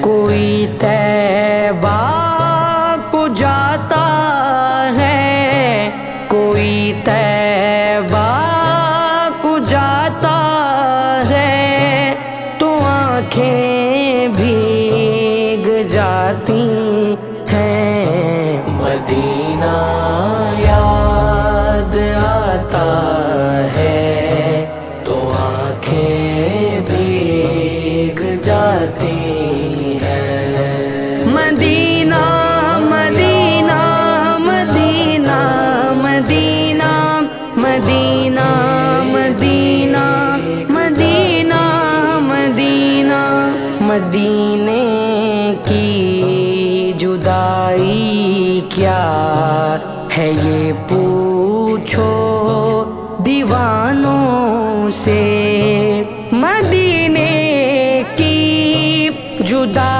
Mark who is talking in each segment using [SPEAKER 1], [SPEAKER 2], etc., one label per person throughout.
[SPEAKER 1] कोई तैबा है। कोई तैबा है। तो आँखें भीग जाती हैं।
[SPEAKER 2] Medina
[SPEAKER 1] Medina Medina Medina Medina Medina Medina Medina, मदीने की जुदाई क्या है ये पूछो दीवानों से? туда.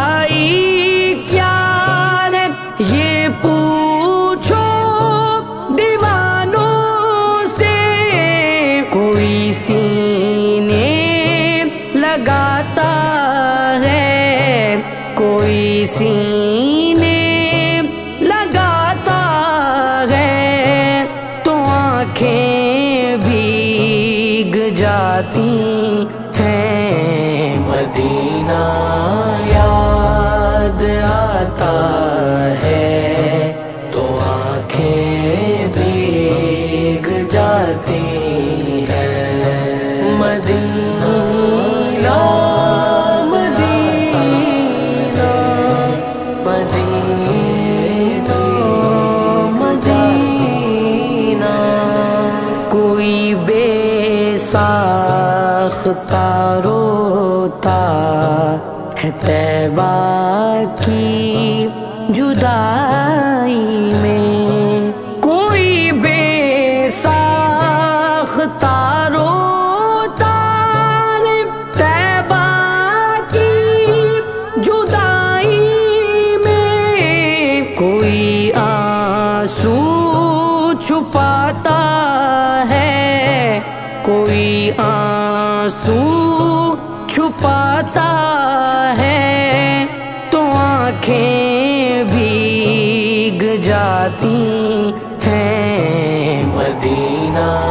[SPEAKER 1] बेसाख्ता रोता है तैबा की जुदाई में। कोई बेसाख्ता रोता है तैबा की जुदाई में। कोई आँसू छुपाता है, कोई आँसू छुपाता है तो आँखें भीग जाती हैं।
[SPEAKER 2] मदीना।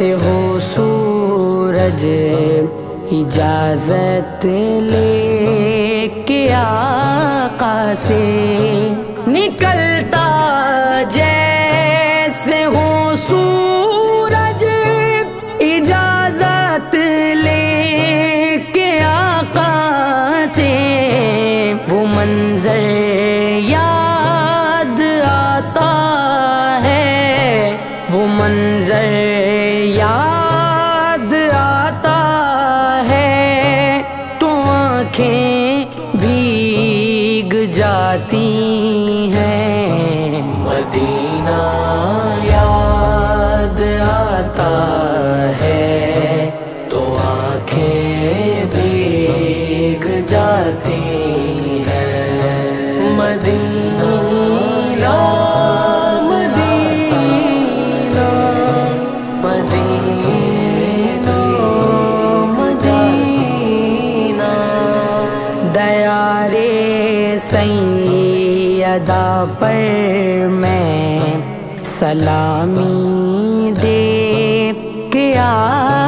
[SPEAKER 1] जैसे हो सूरज, इजाज़त ले के आका से निकलता जैसे हो सूरज, इजाज़त ले के आका से वो मंजर जाती हैं।
[SPEAKER 2] मदीना।
[SPEAKER 1] सैयदा पर मैं सलामी दे के आया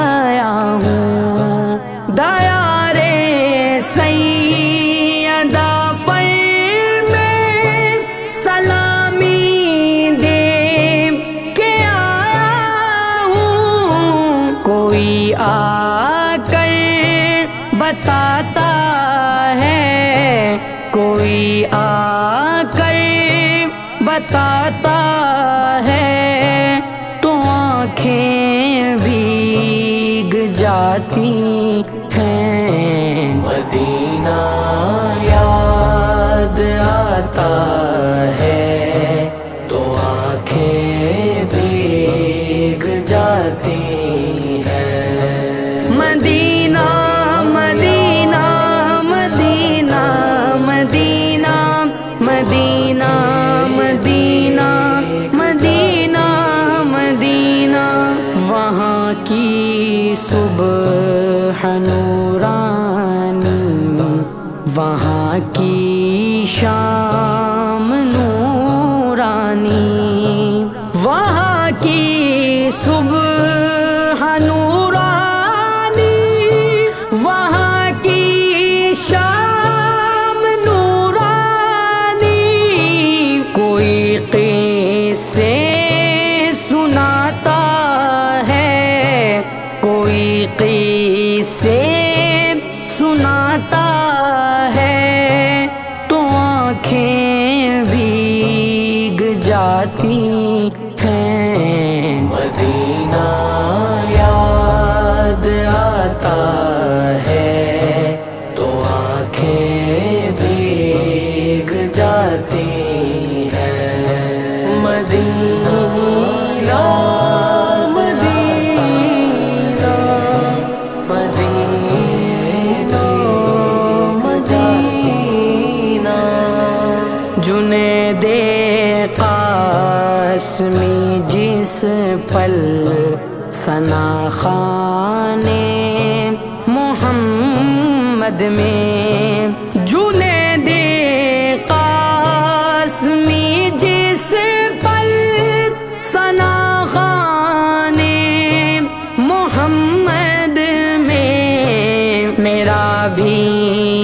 [SPEAKER 1] बताता है तो आँखें भीग जाती हैं।
[SPEAKER 2] मदीना याद आता है तो आँखें भीग जाती
[SPEAKER 1] की सुबह नूरानी वहाँ की शाम नूरानी वहाँ की सुबह कोई से सुनाता है तो आँखें भीग जाती हैं।
[SPEAKER 2] मदीना याद आता
[SPEAKER 1] पल। सना खाने मोहम्मद में जुने दे कासमी जिस पल। सना खाने मोहम्मद में मेरा भी